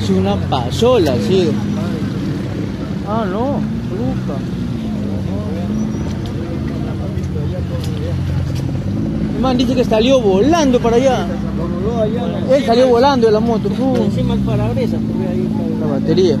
Es una pasola, sí. Ah, no, bruja. Man dice que salió volando para allá. Él salió volando de la moto. Encima el parabrisas, ahí. la batería.